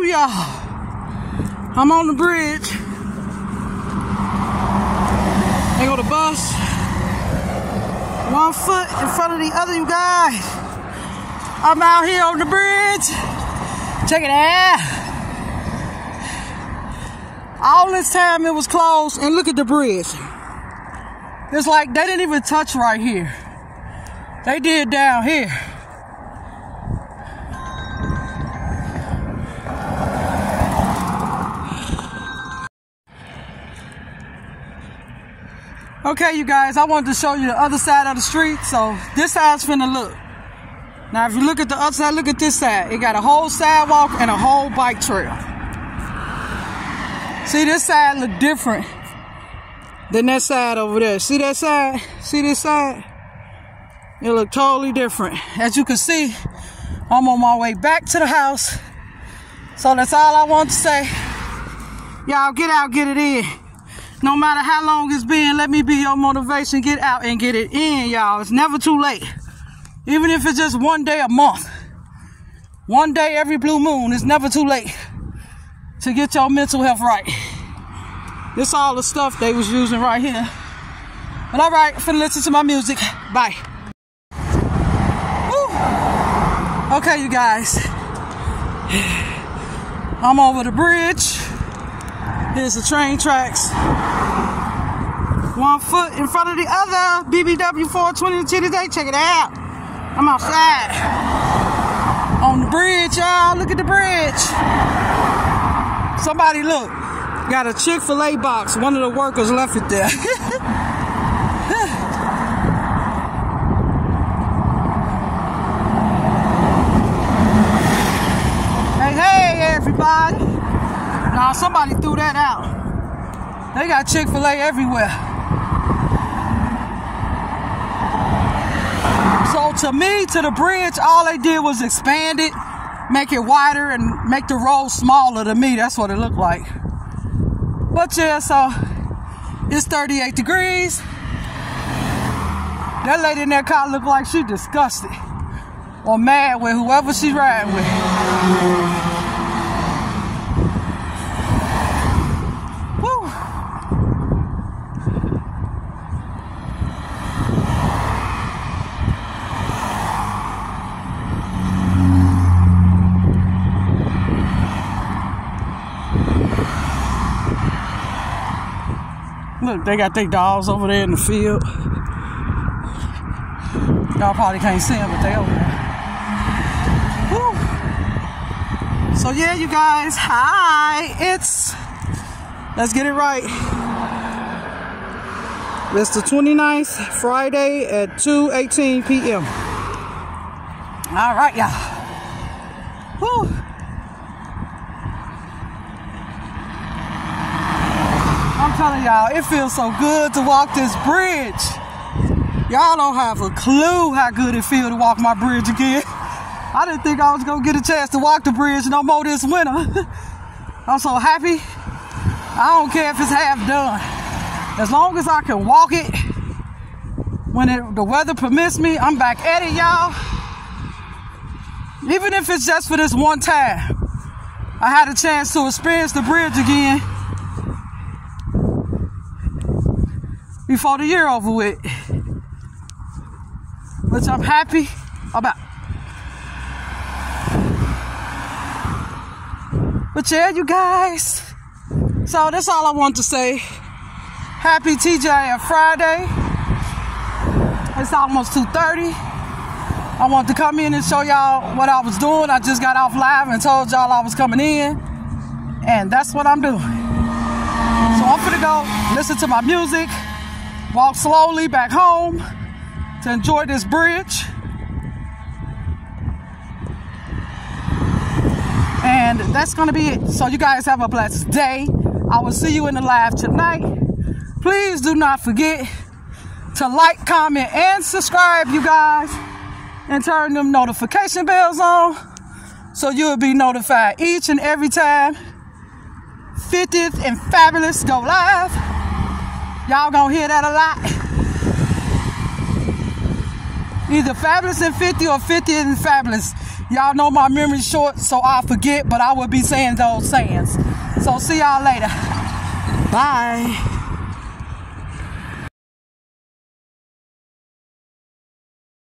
Oh, Woo, y'all. I'm on the bridge. They go the bus. One foot in front of the other, you guys. I'm out here on the bridge. Check it out. All this time it was closed, and look at the bridge. It's like they didn't even touch right here. They did down here. Okay, you guys, I wanted to show you the other side of the street. So this side's finna look. Now, if you look at the other side, look at this side. It got a whole sidewalk and a whole bike trail. See, this side look different than that side over there. See that side? See this side? It look totally different. As you can see, I'm on my way back to the house. So that's all I want to say. Y'all get out, get it in. No matter how long it's been, let me be your motivation. Get out and get it in, y'all. It's never too late. Even if it's just one day a month. One day every blue moon, it's never too late to get your mental health right. This all the stuff they was using right here. But all right, finna listen to my music. Bye. Woo. Okay, you guys. I'm over the bridge. Here's the train tracks. One foot in front of the other. BBW 420 to today. Check it out. I'm outside. On the bridge, y'all. Look at the bridge. Somebody look. Got a Chick-fil-A box. One of the workers left it there. everybody. Now, somebody threw that out. They got Chick-fil-A everywhere. So to me, to the bridge, all they did was expand it, make it wider, and make the road smaller to me. That's what it looked like. But yeah, so it's 38 degrees. That lady in that car looked like she disgusted or mad with whoever she's riding with. Look, they got their dogs over there in the field. Y'all probably can't see them, but they over there. So yeah, you guys, hi. It's let's get it right. It's the 29th, Friday at 2:18 p.m. All right, y'all. Woo. Telling y'all, it feels so good to walk this bridge. Y'all don't have a clue how good it feels to walk my bridge again. I didn't think I was gonna get a chance to walk the bridge no more this winter. I'm so happy. I don't care if it's half done. As long as I can walk it, when it, the weather permits me, I'm back at it, y'all. Even if it's just for this one time, I had a chance to experience the bridge again. Before the year over with. Which I'm happy about. But yeah, you guys. So that's all I want to say. Happy TGIF Friday. It's almost 2.30. I want to come in and show y'all what I was doing. I just got off live and told y'all I was coming in. And that's what I'm doing. So I'm gonna go listen to my music walk slowly back home to enjoy this bridge. And that's going to be it. So, you guys have a blessed day. I will see you in the live tonight. Please do not forget to like, comment, and subscribe, you guys, and turn them notification bells on so you'll be notified each and every time 50th and Fabulous go live. Y'all gonna hear that a lot. Either fabulous and 50 or 50 and fabulous. Y'all know my memory's short, so I forget, but I will be saying those sayings. So see y'all later. Bye.